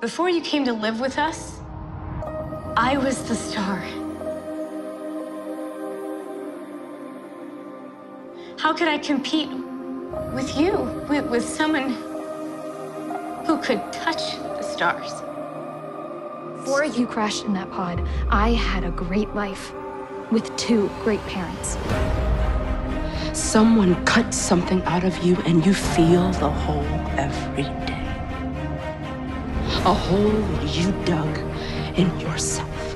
Before you came to live with us, I was the star. How could I compete with you, with, with someone who could touch the stars? Before you crashed in that pod, I had a great life with two great parents. Someone cuts something out of you and you feel the hole every day. A hole you dug in yourself.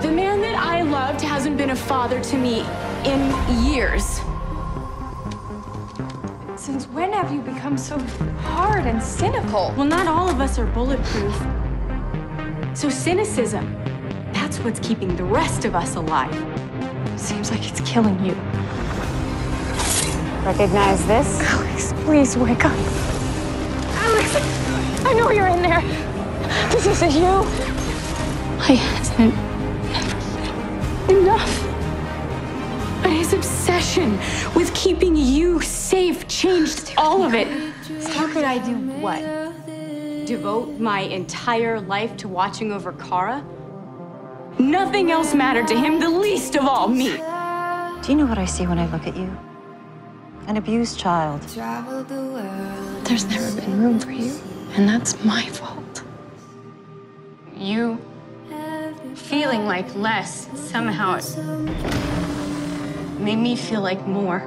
The man that I loved hasn't been a father to me in years. Since when have you become so hard and cynical? Well, not all of us are bulletproof. So cynicism, that's what's keeping the rest of us alive. Seems like it's killing you. Recognize this? Alex, please wake up. Alex, I know you're in there. This isn't you. Why hasn't Enough. But his obsession with keeping you safe changed all of it. How could I do what? Devote my entire life to watching over Kara? Nothing else mattered to him, the least of all me. Do you know what I see when I look at you? An abused child. There's never been room for you, and that's my fault. You feeling like less somehow made me feel like more.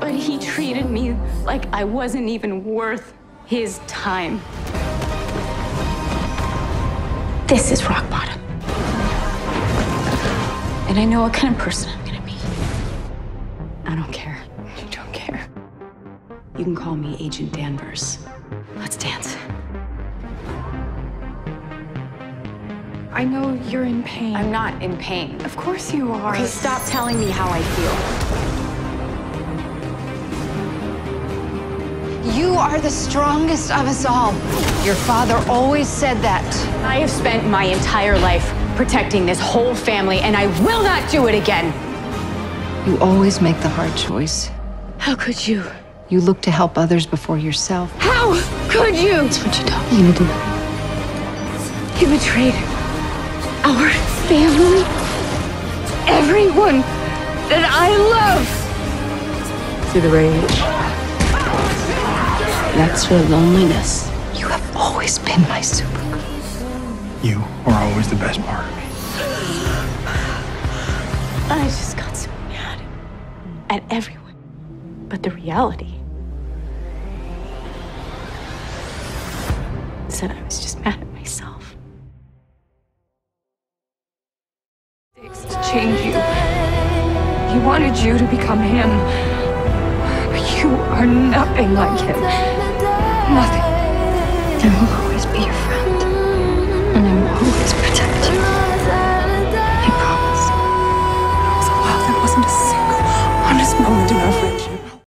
But he treated me like I wasn't even worth his time. This is rock bottom. And I know what kind of person I'm gonna be. I don't care. You don't care. You can call me Agent Danvers. Let's dance. I know you're in pain. I'm not in pain. Of course you are. Okay, stop telling me how I feel. You are the strongest of us all. Your father always said that. I have spent my entire life protecting this whole family, and I will not do it again. You always make the hard choice. How could you? You look to help others before yourself. How could you? That's what you taught me to do. You betrayed our family. Everyone that I love. Through the rage. That's your loneliness. You have always been my super. You are always the best part of me. I just got so mad at everyone. But the reality that I was just mad at myself. To change you. He wanted you to become him. But you are nothing like him. Nothing.